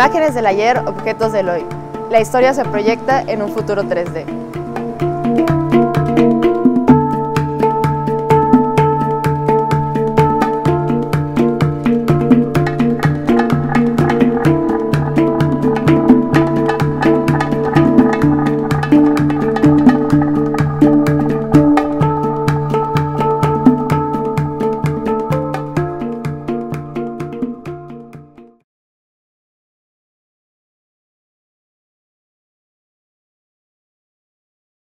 Imágenes del ayer, objetos del hoy. La historia se proyecta en un futuro 3D.